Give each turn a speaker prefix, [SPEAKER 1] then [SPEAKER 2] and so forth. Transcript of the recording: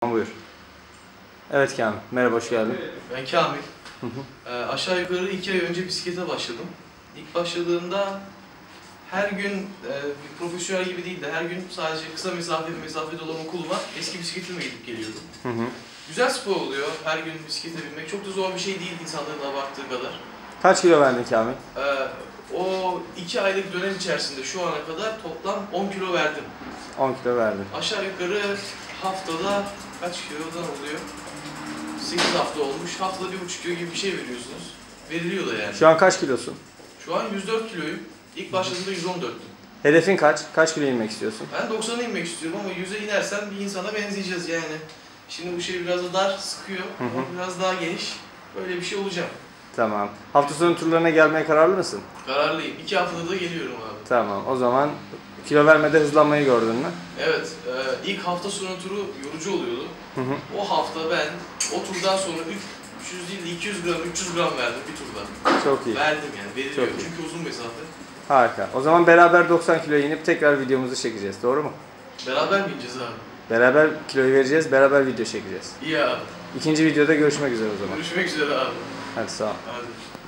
[SPEAKER 1] Tamam buyur. Evet Kamil. Merhaba hoş geldin.
[SPEAKER 2] Ben Kamil. Ee, aşağı yukarı iki ay önce bisiklete başladım. İlk başladığımda her gün e, bir profesyonel gibi değil de her gün sadece kısa mesafe mesafede olan okuluma eski bisikletimle gidip geliyordum.
[SPEAKER 1] Hı hı.
[SPEAKER 2] Güzel spor oluyor. Her gün bisiklete binmek çok da zor bir şey değil insanların abarttığı kadar.
[SPEAKER 1] Kaç kilo verdin Kamil?
[SPEAKER 2] Ee, o iki aylık dönem içerisinde şu ana kadar toplam 10 kilo verdim.
[SPEAKER 1] 10 kilo verdin.
[SPEAKER 2] Aşağı yukarı haftada kaç kilodan oluyor? 8 hafta olmuş. Haftada 1,5 kilo gibi bir şey veriyorsunuz. Veriliyor da yani.
[SPEAKER 1] Şu an kaç kilosun?
[SPEAKER 2] Şu an 104 kiloyum. İlk başladığımda 114'tüm.
[SPEAKER 1] Hedefin kaç? Kaç kilo inmek istiyorsun?
[SPEAKER 2] Ben 90'a inmek istiyorum ama 100'e inersem bir insana benzeyeceğiz yani. Şimdi bu şey biraz da dar, sıkıyor.
[SPEAKER 1] Hı hı.
[SPEAKER 2] Biraz daha geniş. Böyle bir şey olacağım.
[SPEAKER 1] Tamam. Hafta sonu turlarına gelmeye kararlı mısın?
[SPEAKER 2] Kararlıyım. 2 haftada da geliyorum abi.
[SPEAKER 1] Tamam. O zaman kilo vermede hızlanmayı gördün mü?
[SPEAKER 2] Evet, e, ilk hafta sonu turu yorucu oluyordu.
[SPEAKER 1] Hı hı.
[SPEAKER 2] O hafta ben o turdan sonra 300 değil de 200 gram, 300 gram verdim bir turda.
[SPEAKER 1] Çok iyi.
[SPEAKER 2] Verdim yani, veriliyor.
[SPEAKER 1] Çok iyi.
[SPEAKER 2] Çünkü uzun mesafe.
[SPEAKER 1] Harika. O zaman beraber 90 kiloya inip tekrar videomuzu çekeceğiz. Doğru mu?
[SPEAKER 2] Beraber mi ineceğiz abi?
[SPEAKER 1] Beraber kiloyu vereceğiz, beraber video çekeceğiz.
[SPEAKER 2] İyi abi.
[SPEAKER 1] İkinci videoda görüşmek üzere o zaman.
[SPEAKER 2] Görüşmek üzere abi.
[SPEAKER 1] That's
[SPEAKER 2] sucks.